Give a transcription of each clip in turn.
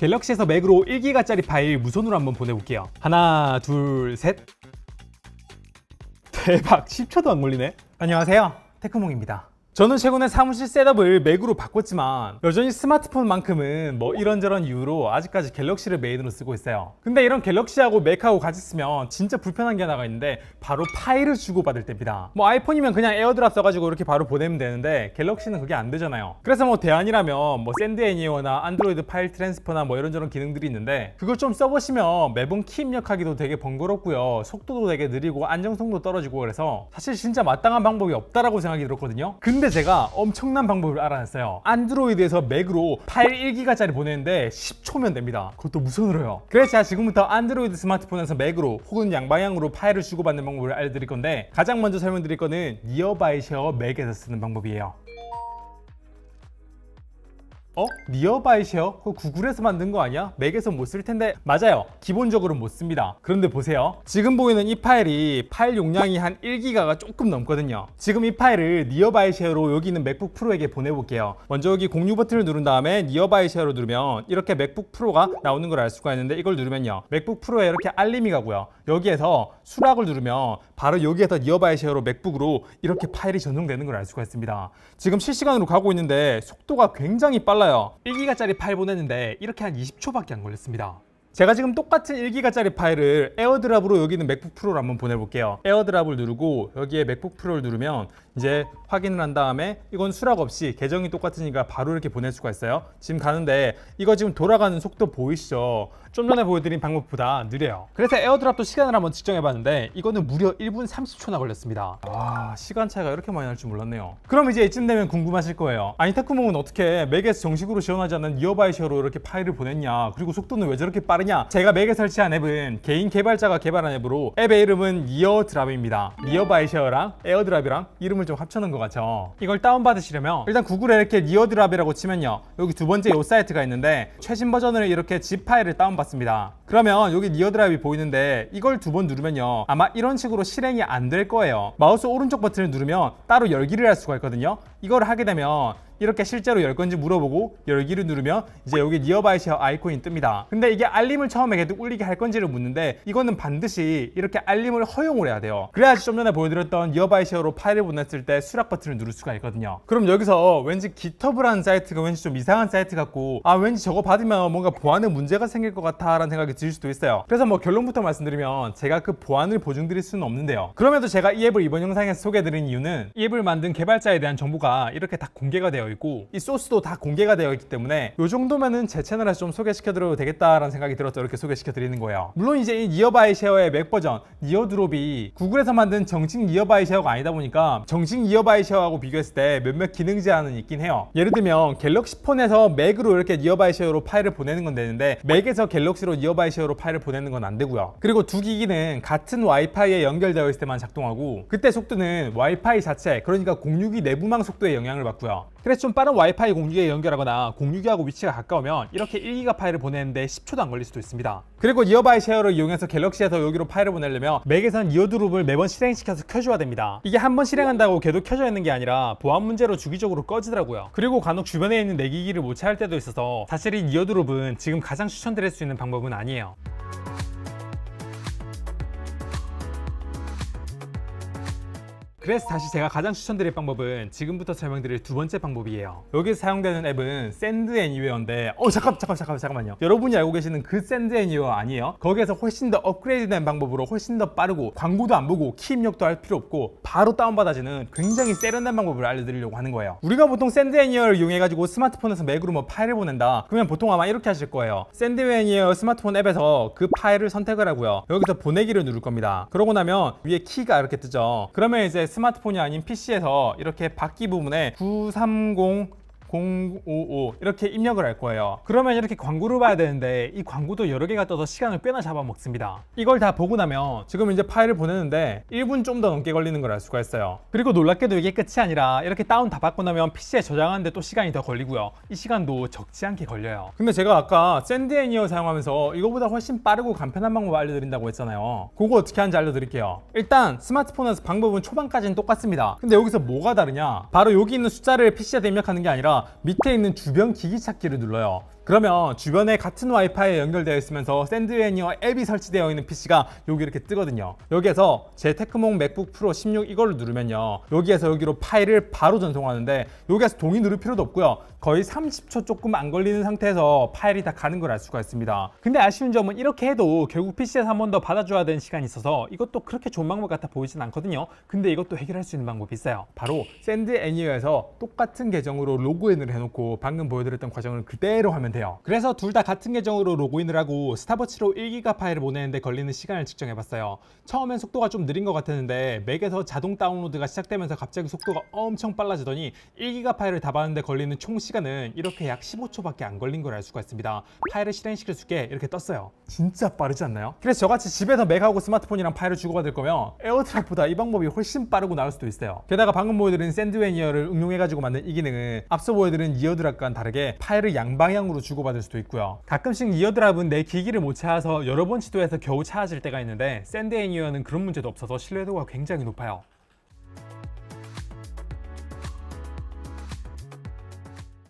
갤럭시에서 맥으로 1기가짜리 파일 무선으로 한번 보내볼게요. 하나, 둘, 셋. 대박, 10초도 안 걸리네. 안녕하세요, 테크몽입니다. 저는 최근에 사무실 setup을 맥으로 바꿨지만 여전히 스마트폰만큼은 뭐 이런저런 이유로 아직까지 갤럭시를 메인으로 쓰고 있어요. 근데 이런 갤럭시하고 맥하고 같이 쓰면 진짜 불편한 게 하나가 있는데 바로 파일을 주고받을 때입니다. 뭐 아이폰이면 그냥 AirDrop 써가지고 이렇게 바로 보내면 되는데 갤럭시는 그게 안 되잖아요. 그래서 뭐 대안이라면 뭐 Send Anywhere나 Android File Transfer나 뭐 이런저런 기능들이 있는데 그걸 좀 써보시면 매번 키 입력하기도 되게 번거롭고요. 속도도 되게 느리고 안정성도 떨어지고 그래서 사실 진짜 마땅한 방법이 없다라고 생각이 들었거든요. 근데 근데 제가 엄청난 방법을 알아냈어요. 안드로이드에서 맥으로 파일 1기가짜리 보내는데 10초면 됩니다. 그것도 무선으로요. 그래서 제가 지금부터 안드로이드 스마트폰에서 맥으로 혹은 양방향으로 파일을 주고받는 방법을 알려드릴 건데 가장 먼저 설명드릴 거는 Nearby Share 맥에서 쓰는 방법이에요 어? Nearby Share? 그거 구글에서 만든 거 아니야? 맥에서 못 쓸 텐데. 맞아요. 기본적으로 못 씁니다. 그런데 보세요. 지금 보이는 이 파일이 파일 용량이 한 1기가가 조금 넘거든요. 지금 이 파일을 Nearby Share로 여기 있는 맥북 프로에게 보내볼게요. 먼저 여기 공유 버튼을 누른 다음에 Nearby Share로 누르면 이렇게 맥북 프로가 나오는 걸 알 수가 있는데 이걸 누르면요. 맥북 프로에 이렇게 알림이 가고요. 여기에서 수락을 누르면 바로 여기에서 Nearby Share로 맥북으로 이렇게 파일이 전송되는 걸 알 수가 있습니다. 지금 실시간으로 가고 있는데 속도가 굉장히 빨라요 몰라요. 1기가짜리 파일 보냈는데 이렇게 한 20초밖에 안 걸렸습니다 제가 지금 똑같은 1기가짜리 파일을 AirDrop으로 여기 있는 맥북 프로로 한번 보내볼게요. AirDrop을 누르고 여기에 맥북 프로를 누르면 이제 확인을 한 다음에 이건 수락 없이 계정이 똑같으니까 바로 이렇게 보낼 수가 있어요. 지금 가는데 이거 지금 돌아가는 속도 보이시죠? 좀 전에 보여드린 방법보다 느려요. 그래서 AirDrop도 시간을 한번 측정해봤는데 이거는 무려 1분 30초나 걸렸습니다. 와 시간 차이가 이렇게 많이 날 줄 몰랐네요. 그럼 이제 이쯤 되면 궁금하실 거예요. 아니 테크몽은 어떻게 맥에서 정식으로 지원하지 않는 Nearby Share로 이렇게 파일을 보냈냐? 그리고 속도는 왜 저렇게 빠르냐 제가 맥에 설치한 앱은 개인 개발자가 개발한 앱으로 앱의 이름은 NearDrop입니다. Nearby Share랑 AirDrop이랑 이름을 좀 합쳐놓은 것 같죠? 이걸 다운받으시려면 일단 구글에 이렇게 NearDrop이라고 치면요. 여기 두 번째 이 사이트가 있는데 최신 버전을 이렇게 zip 파일을 다운받습니다. 그러면 여기 NearDrop이 보이는데 이걸 두 번 누르면요. 아마 이런 식으로 실행이 안 될 거예요. 마우스 오른쪽 버튼을 누르면 따로 열기를 할 수가 있거든요. 이걸 하게 되면 이렇게 실제로 열 건지 물어보고 열기를 누르면 이제 여기 Nearby Share 아이콘이 뜹니다. 근데 이게 알림을 처음에 계속 울리게 할 건지를 묻는데 이거는 반드시 이렇게 알림을 허용을 해야 돼요. 그래야지 좀 전에 보여드렸던 Nearby Share로 파일을 보냈을 때 수락 버튼을 누를 수가 있거든요. 그럼 여기서 왠지 GitHub라는 사이트가 왠지 좀 이상한 사이트 같고 아 왠지 저거 받으면 뭔가 보안에 문제가 생길 것 같아 라는 생각이 들 수도 있어요. 그래서 뭐 결론부터 말씀드리면 제가 그 보안을 보증드릴 수는 없는데요. 그럼에도 제가 이 앱을 이번 영상에서 소개해드린 이유는 이 앱을 만든 개발자에 대한 정보가 이렇게 다 공개가 되어 되어 있고 이 소스도 다 공개가 되어 있기 때문에 이 정도면은 제 채널에서 좀 소개시켜 드려도 되겠다라는 생각이 들어서 이렇게 소개시켜 드리는 거예요. 물론 이제 이 Nearby Share의 맥 버전 NearDrop이 구글에서 만든 정식 Nearby Share가 아니다 보니까 정식 Nearby Share하고 비교했을 때 몇몇 기능 제한은 있긴 해요. 예를 들면 갤럭시 폰에서 맥으로 이렇게 Nearby Share로 파일을 보내는 건 되는데 맥에서 갤럭시로 Nearby Share로 파일을 보내는 건 안 되고요. 그리고 두 기기는 같은 와이파이에 연결되어 있을 때만 작동하고 그때 속도는 와이파이 자체 그러니까 공유기 내부망 속도에 영향을 받고요 그래서 좀 빠른 와이파이 공유기에 연결하거나 공유기하고 위치가 가까우면 이렇게 1기가 파일을 보내는데 10초도 안 걸릴 수도 있습니다. 그리고 Nearby Share를 이용해서 갤럭시에서 여기로 파일을 보내려면 맥에선 NearDrop을 매번 실행시켜서 켜줘야 됩니다. 이게 한 번 실행한다고 계속 켜져 있는 게 아니라 보안 문제로 주기적으로 꺼지더라고요. 그리고 간혹 주변에 있는 내 기기를 못 찾을 때도 있어서 사실 이 NearDrop은 지금 가장 추천드릴 수 있는 방법은 아니에요. 그래서 다시 제가 가장 추천드릴 방법은 지금부터 설명드릴 두 번째 방법이에요. 여기서 사용되는 앱은 Send Anywhere인데 어 잠깐 잠깐 잠깐 잠깐만요. 여러분이 알고 계시는 그 Send Anywhere 아니에요? 거기에서 훨씬 더 업그레이드된 방법으로 훨씬 더 빠르고 광고도 안 보고 키 입력도 할 필요 없고 바로 다운받아지는 굉장히 세련된 방법을 알려드리려고 하는 거예요. 우리가 보통 Send Anywhere를 이용해가지고 스마트폰에서 맥으로 뭐 파일을 보낸다. 그러면 보통 아마 이렇게 하실 거예요. Send Anywhere 스마트폰 앱에서 그 파일을 선택을 하고요. 여기서 보내기를 누를 겁니다. 그러고 나면 위에 키가 이렇게 뜨죠. 그러면 이제 스마트폰이 아닌 PC에서 이렇게 받기 부분에 930 055 이렇게 입력을 할 거예요. 그러면 이렇게 광고를 봐야 되는데 이 광고도 여러 개가 떠서 시간을 꽤나 잡아먹습니다. 이걸 다 보고 나면 지금 이제 파일을 보내는데 1분 좀 더 넘게 걸리는 걸 알 수가 있어요. 그리고 놀랍게도 이게 끝이 아니라 이렇게 다운 다 받고 나면 PC에 저장하는데 또 시간이 더 걸리고요. 이 시간도 적지 않게 걸려요. 근데 제가 아까 샌드애니어 사용하면서 이거보다 훨씬 빠르고 간편한 방법 알려드린다고 했잖아요. 그거 어떻게 하는지 알려드릴게요. 일단 스마트폰에서 방법은 초반까지는 똑같습니다. 근데 여기서 뭐가 다르냐? 바로 여기 있는 숫자를 PC에 입력하는 게 아니라 밑에 있는 주변 기기 찾기를 눌러요 그러면 주변에 같은 와이파이에 연결되어 있으면서 Send Anywhere 앱이 설치되어 있는 PC가 여기 이렇게 뜨거든요. 여기에서 제 테크몽 맥북 프로 16 이걸 누르면요. 여기에서 여기로 파일을 바로 전송하는데 여기에서 동의 누를 필요도 없고요. 거의 30초 조금 안 걸리는 상태에서 파일이 다 가는 걸 알 수가 있습니다. 근데 아쉬운 점은 이렇게 해도 결국 PC에서 한 번 더 받아줘야 되는 시간이 있어서 이것도 그렇게 좋은 방법 같아 보이진 않거든요. 근데 이것도 해결할 수 있는 방법이 있어요. 바로 Send Anywhere에서 똑같은 계정으로 로그인을 해놓고 방금 보여드렸던 과정을 그대로 하면 돼요. 그래서 둘 다 같은 계정으로 로그인을 하고 스톱워치로 1기가 파일을 보내는데 걸리는 시간을 측정해봤어요. 처음엔 속도가 좀 느린 것 같았는데 맥에서 자동 다운로드가 시작되면서 갑자기 속도가 엄청 빨라지더니 1기가 파일을 다 받는데 걸리는 총 시간은 이렇게 약 15초밖에 안 걸린 걸 알 수가 있습니다. 파일을 실행시킬 수 있게 이렇게 떴어요. 진짜 빠르지 않나요? 그래서 저같이 집에서 맥하고 스마트폰이랑 파일을 주고받을 거면 AirDrop보다 이 방법이 훨씬 빠르고 나을 수도 있어요. 게다가 방금 보여드린 Send Anywhere를 응용해가지고 만든 이 기능은 앞서 보여드린 NearDrop과는 다르게 파일을 양방향으로 주고받을 수도 있고요. 가끔씩 NearDrop은 내 기기를 못 찾아서 여러 번 시도해서 겨우 찾아질 때가 있는데 Send Anywhere는 그런 문제도 없어서 신뢰도가 굉장히 높아요.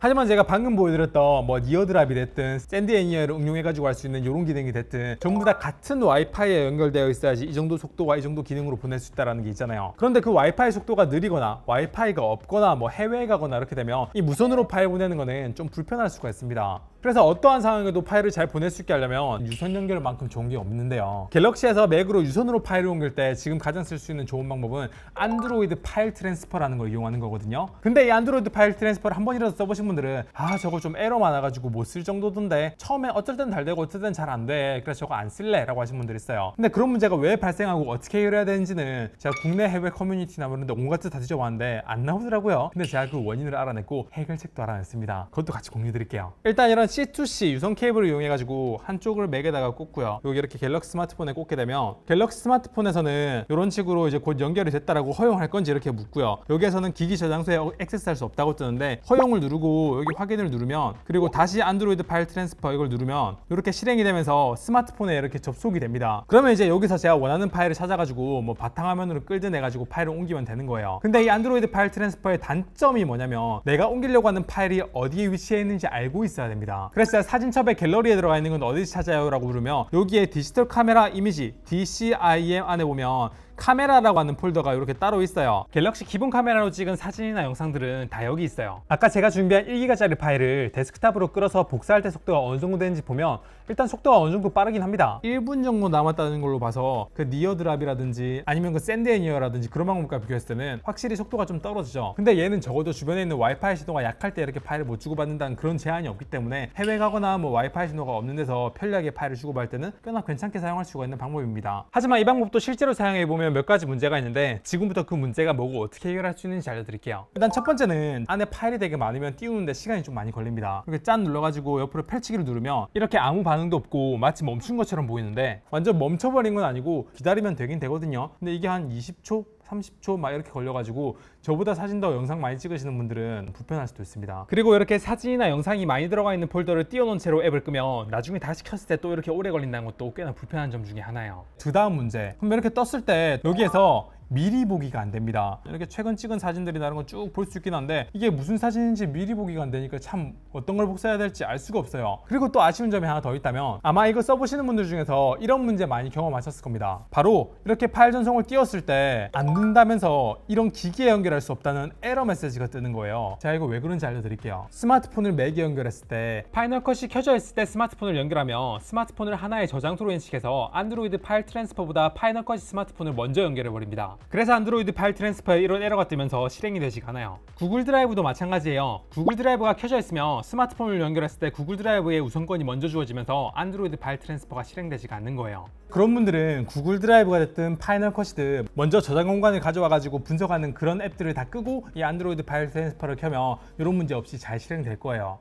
하지만 제가 방금 보여드렸던 뭐 NearDrop이 됐든 Send Anywhere를 응용해가지고 할 수 있는 이런 기능이 됐든 전부 다 같은 와이파이에 연결되어 있어야지 이 정도 속도와 이 정도 기능으로 보낼 수 있다는 게 있잖아요. 그런데 그 와이파이 속도가 느리거나 와이파이가 없거나 뭐 해외에 가거나 이렇게 되면 이 무선으로 파일 보내는 거는 좀 불편할 수가 있습니다 그래서 어떠한 상황에도 파일을 잘 보낼 수 있게 하려면 유선 연결만큼 좋은 게 없는데요. 갤럭시에서 맥으로 유선으로 파일을 옮길 때 지금 가장 쓸 수 있는 좋은 방법은 Android File Transfer라는 걸 이용하는 거거든요. 근데 이 Android File Transfer를 한 번이라도 써보신 분들은 아 저거 좀 에러 많아가지고 못 쓸 정도던데 처음에 어쩔 땐 잘 되고 어쩔 땐 잘 안 돼. 그래서 저거 안 쓸래 라고 하신 분들 있어요. 근데 그런 문제가 왜 발생하고 어떻게 해결해야 되는지는 제가 국내 해외 커뮤니티나 그런데 온갖 다 뒤져봤는데 안 나오더라고요. 근데 제가 그 원인을 알아냈고 해결책도 알아냈습니다. 그것도 같이 공유 드릴게요. 일단 이런 C2C 유선 케이블을 이용해 가지고 한쪽을 맥에다가 꽂고요. 여기 이렇게 갤럭시 스마트폰에 꽂게 되면 갤럭시 스마트폰에서는 이런 식으로 이제 곧 연결이 됐다라고 허용할 건지 이렇게 묻고요. 여기에서는 기기 저장소에 액세스할 수 없다고 뜨는데 허용을 누르고 여기 확인을 누르면 그리고 다시 Android File Transfer 이걸 누르면 이렇게 실행이 되면서 스마트폰에 이렇게 접속이 됩니다. 그러면 이제 여기서 제가 원하는 파일을 찾아가지고 뭐 바탕화면으로 끌어내 가지고 파일을 옮기면 되는 거예요. 근데 이 Android File Transfer의 단점이 뭐냐면 내가 옮기려고 하는 파일이 어디에 위치해 있는지 알고 있어야 됩니다 그래서 사진첩의 갤러리에 들어가 있는 건 어디서 찾아요? 라고 물으면 여기에 디지털 카메라 이미지 DCIM 안에 보면 카메라라고 하는 폴더가 이렇게 따로 있어요. 갤럭시 기본 카메라로 찍은 사진이나 영상들은 다 여기 있어요. 아까 제가 준비한 1기가짜리 파일을 데스크탑으로 끌어서 복사할 때 속도가 어느 정도 되는지 보면 일단 속도가 어느 정도 빠르긴 합니다. 1분 정도 남았다는 걸로 봐서 그 NearDrop이라든지 아니면 그 Send Anywhere라든지 그런 방법과 비교했을 때는 확실히 속도가 좀 떨어지죠. 근데 얘는 적어도 주변에 있는 와이파이 신호가 약할 때 이렇게 파일을 못 주고받는다는 그런 제한이 없기 때문에 해외 가거나 뭐 와이파이 신호가 없는 데서 편리하게 파일을 주고받을 때는 꽤나 괜찮게 사용할 수가 있는 방법입니다. 하지만 이 방법도 실제로 사용해보면 보면 몇 가지 문제가 있는데 지금부터 그 문제가 뭐고 어떻게 해결할 수 있는지 알려드릴게요. 일단 첫 번째는 안에 파일이 되게 많으면 띄우는데 시간이 좀 많이 걸립니다. 이렇게 짠 눌러가지고 옆으로 펼치기를 누르면 이렇게 아무 반응도 없고 마치 멈춘 것처럼 보이는데 완전 멈춰버린 건 아니고 기다리면 되긴 되거든요. 근데 이게 한 20초? 30초 막 이렇게 걸려가지고 저보다 사진 더 영상 많이 찍으시는 분들은 불편할 수도 있습니다. 그리고 이렇게 사진이나 영상이 많이 들어가 있는 폴더를 띄워놓은 채로 앱을 끄면 나중에 다시 켰을 때 또 이렇게 오래 걸린다는 것도 꽤나 불편한 점 중에 하나예요. 그 다음 문제. 그럼 이렇게 떴을 때 여기에서 미리 보기가 안 됩니다. 이렇게 최근 찍은 사진들이 다른 건 쭉 볼 수 있긴 한데 이게 무슨 사진인지 미리 보기가 안 되니까 참 어떤 걸 복사해야 될지 알 수가 없어요. 그리고 또 아쉬운 점이 하나 더 있다면 아마 이거 써보시는 분들 중에서 이런 문제 많이 경험하셨을 겁니다. 바로 이렇게 파일 전송을 띄웠을 때 안 된다면서 이런 기기에 연결할 수 없다는 에러 메시지가 뜨는 거예요. 제가 이거 왜 그런지 알려드릴게요. 스마트폰을 맥에 연결했을 때 Final Cut이 켜져 있을 때 스마트폰을 연결하면 스마트폰을 하나의 저장소로 인식해서 Android File Transfer보다 Final Cut이 스마트폰을 먼저 연결해 버립니다 그래서 Android File Transfer에 이런 에러가 뜨면서 실행이 되지가 않아요. Google Drive도 마찬가지예요. Google Drive가 켜져 있으면 스마트폰을 연결했을 때 Google Drive에 우선권이 먼저 주어지면서 Android File Transfer가 실행되지가 않는 거예요. 그런 분들은 Google Drive가 됐든 Final Cut이든 먼저 저장 공간을 가져와 가지고 분석하는 그런 앱들을 다 끄고 이 Android File Transfer를 켜면 이런 문제 없이 잘 실행될 거예요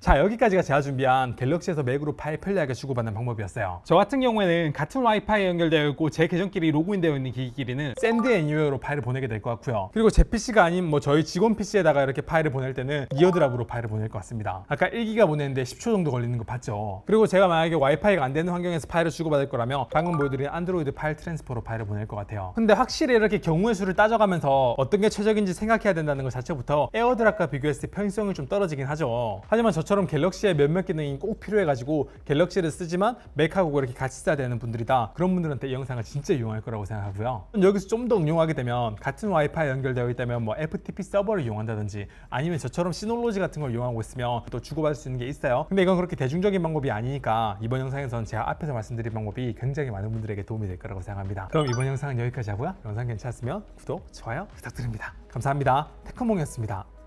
자 여기까지가 제가 준비한 갤럭시에서 맥으로 파일 편리하게 주고받는 방법이었어요. 저 같은 경우에는 같은 와이파이에 연결되어 있고 제 계정끼리 로그인되어 있는 기기끼리는 Send Anywhere로 파일을 보내게 될 것 같고요. 그리고 제 PC가 아닌 뭐 저희 직원 PC에다가 이렇게 파일을 보낼 때는 NearDrop으로 파일을 보낼 것 같습니다. 아까 1기가 보내는데 10초 정도 걸리는 거 봤죠? 그리고 제가 만약에 와이파이가 안 되는 환경에서 파일을 주고받을 거라면 방금 보여드린 Android File Transfer로 파일을 보낼 것 같아요. 근데 확실히 이렇게 경우의 수를 따져가면서 어떤 게 최적인지 생각해야 된다는 것 자체부터 AirDrop과 비교했을 때 편의성이 좀 떨어지긴 하죠. 하지만 저처럼 갤럭시에 몇몇 기능이 꼭 필요해가지고 갤럭시를 쓰지만 맥하고 이렇게 같이 써야 되는 분들이다. 그런 분들한테 이 영상을 진짜 유용할 거라고 생각하고요. 여기서 좀 더 응용하게 되면 같은 와이파이 연결되어 있다면 뭐 FTP 서버를 이용한다든지 아니면 저처럼 시놀로지 같은 걸 이용하고 있으면 또 주고받을 수 있는 게 있어요. 근데 이건 그렇게 대중적인 방법이 아니니까 이번 영상에선 제가 앞에서 말씀드린 방법이 굉장히 많은 분들에게 도움이 될 거라고 생각합니다. 그럼 이번 영상은 여기까지 하고요. 영상 괜찮았으면 구독, 좋아요 부탁드립니다. 감사합니다. 테크몽이었습니다